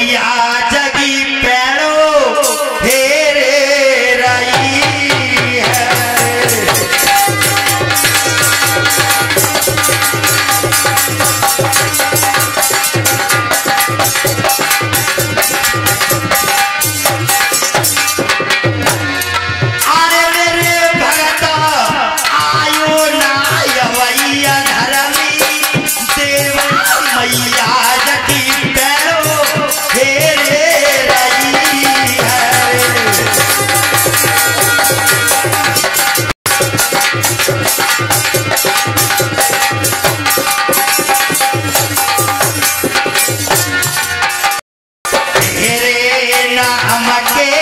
ನಮಗೆ ಆ my game.